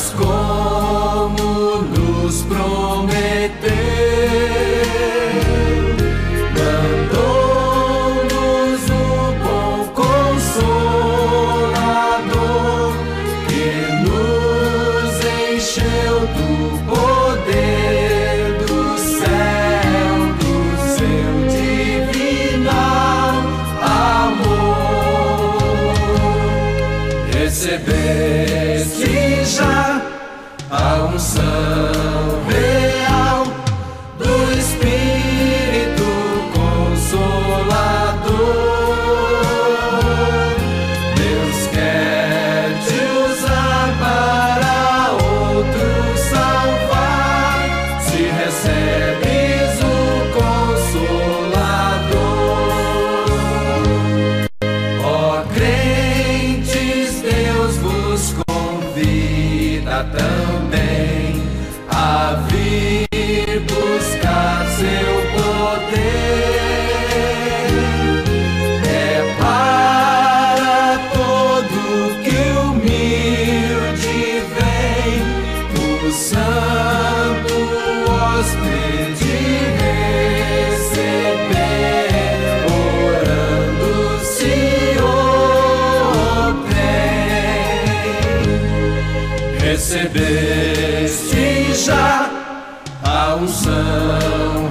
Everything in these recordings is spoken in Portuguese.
School. recebeste já a unção. também a vir buscar seu poder. É para todo que humilde vem o Santo Hospital. recebeste já a unção.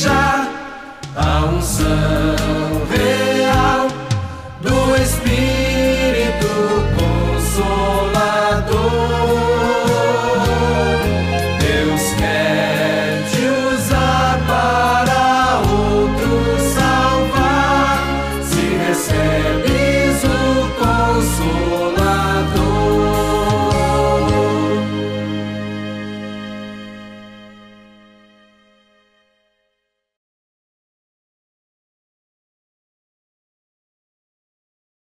seja a unção.